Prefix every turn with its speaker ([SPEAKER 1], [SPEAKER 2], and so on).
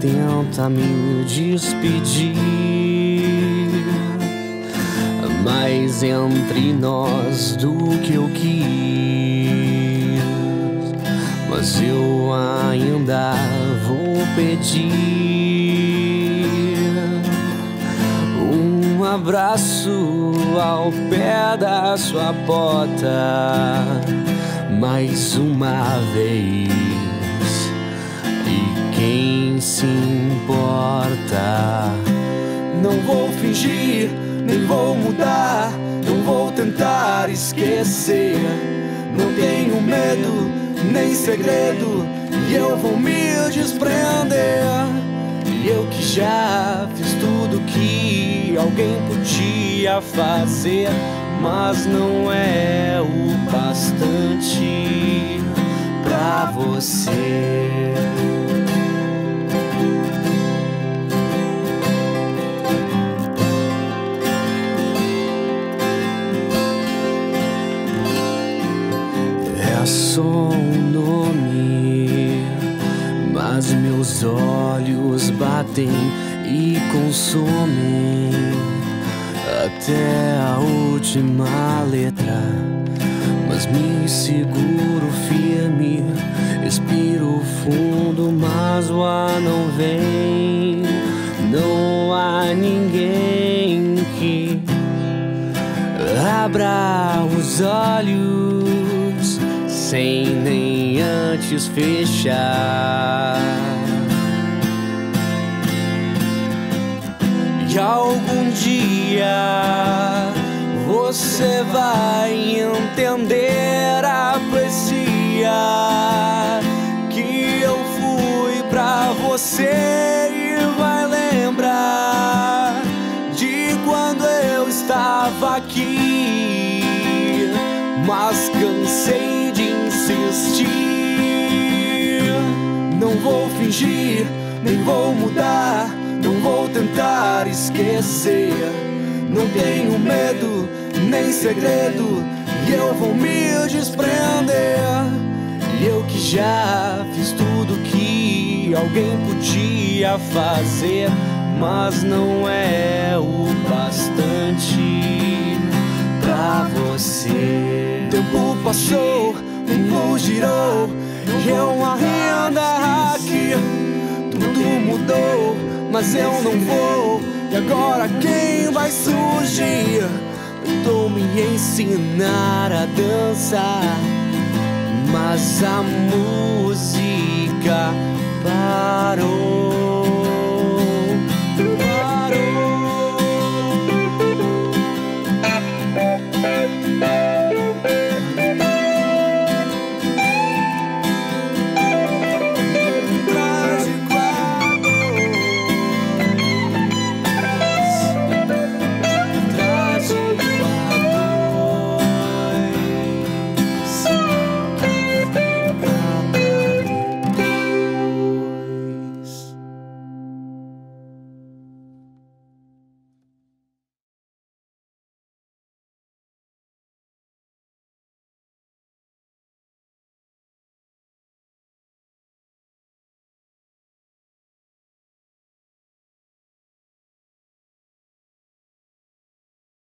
[SPEAKER 1] tentar me despedir. Mais entre nós do que eu quis. Mas eu ainda vou pedir um abraço ao pé da sua porta mais uma vez. Se importa?
[SPEAKER 2] Não vou fingir, nem vou mudar, não vou tentar esquecer. Não tenho medo, nem segredo, e eu vou me desprender. E eu que já fiz tudo que alguém podia fazer, mas não é o bastante pra você.
[SPEAKER 1] Só um nome, mas meus olhos batem e consomem até a última letra. Mas me seguro firme, respiro fundo, mas o ar não vem. Não há ninguém que Abra os olhos sem nem antes fechar.
[SPEAKER 2] E algum dia você vai entender, apreciar que eu fui pra você e vai lembrar de quando eu estava aqui, mas cansei insistir. Não vou fingir, nem vou mudar, não vou tentar esquecer. Não tenho medo, nem segredo, e eu vou me desprender. E eu que já fiz tudo que alguém podia fazer, mas não é o bastante Tudo mudou, mas eu não vou. E agora quem vai surgir? Tentou me ensinar a dançar, mas a música parou.